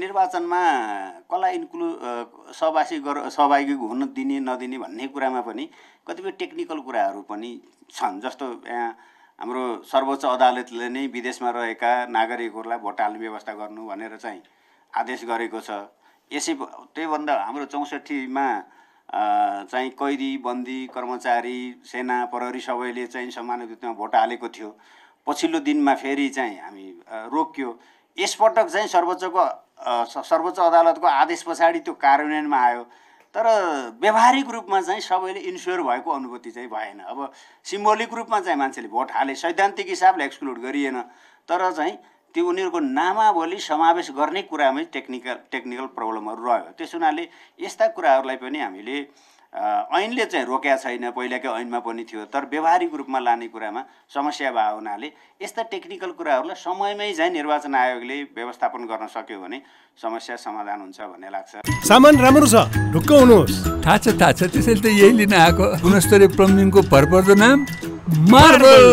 निर्वाचनमा कसलाई इन्क्लु सहभागी गर सहभागी हुन दिने नदिने भन्ने कुरामा पनि कतिपय टेक्निकल कुराहरू पनि छन्। जस्तो यहाँ हाम्रो सर्वोच्च अदालतले नै विदेशमा रहेका नागरिकहरूलाई भोट हाल्ने व्यवस्था गर्नु भनेर चाहिँ आदेश गरेको छ। यसै त्योभन्दा हाम्रो चौसठीमा चाहिँ कैदी बन्दी कर्मचारी सेना प्रहरी सबैले चाहिँ समान रूपमा भोट हालेको थियो। पछिल्लो दिनमा फेरि चाहिँ हामी रोक्यो। यसपटक चाहिँ सर्वोच्चको सर्वोच्च अदालतको आदेश पछाडि त्यो कार्यान्वयनमा आयो। तर व्यवहारिक रूपमा चाहिँ सबैले इन्स्योर भएको अनुभूति चाहिँ भएन। अब सिम्बोलिक रूपमा चाहिँ मान्छेले भोट हाले सैद्धान्तिक हिसाबले एक्सक्लुड गरिएन। तर चाहिँ त्यो उनीहरूको नामावली समावेश गर्ने कुरामै टेक्निकल टेक्निकल प्रब्लमहरू रह्यो। त्यस हुनाले यस्ता कुराहरूलाई पनि हामीले ऐनले चाहिँ रोकेका छैन पहिलाकै ऐनमा पनि थियो। तर व्यवहारिक रूपमा लाने कुरामा समस्या भएको हुनाले यस्ता टेक्निकल कुराहरूलाई समयमै चाहिँ निर्वाचन आयोगले व्यवस्थापन गर्न सक्यो भने समस्या समाधान हुन्छ भन्ने लाग्छ। सामान राम्रो छ ढुक्क हुनुहोस्। थाहा छ थाहा छ। त्यसैले त यही लिन आएको। गुणस्तरीय प्लम्बिङको भरपर्दो नाम मार्बल